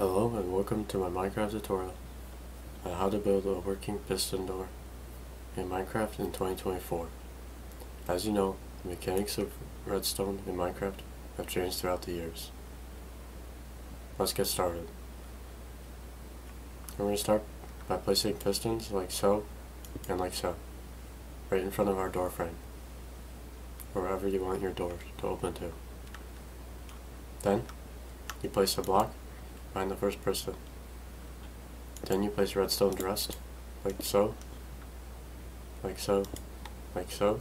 Hello and welcome to my Minecraft tutorial on how to build a working piston door in Minecraft in 2024. As you know, the mechanics of redstone in Minecraft have changed throughout the years. Let's get started. We're going to start by placing pistons like so and like so, right in front of our door frame, wherever you want your door to open to. Then, you place a block behind the first piston. Then you place redstone to rest, like so, like so, like so,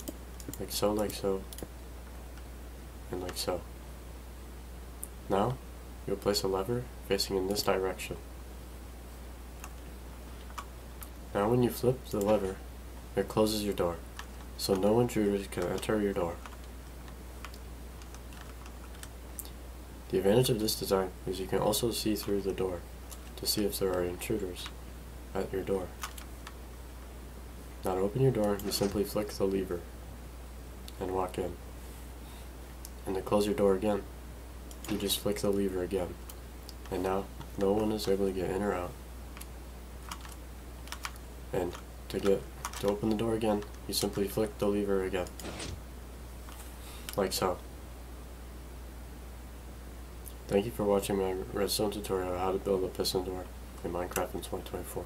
like so, like so, and like so. Now, you'll place a lever facing in this direction. Now when you flip the lever, it closes your door, so no intruders can enter your door. The advantage of this design is you can also see through the door to see if there are intruders at your door. Now to open your door, you simply flick the lever and walk in. And to close your door again, you just flick the lever again. And now, no one is able to get in or out. And to get to open the door again, you simply flick the lever again. Like so. Thank you for watching my redstone tutorial on how to build a piston door in Minecraft in 2024.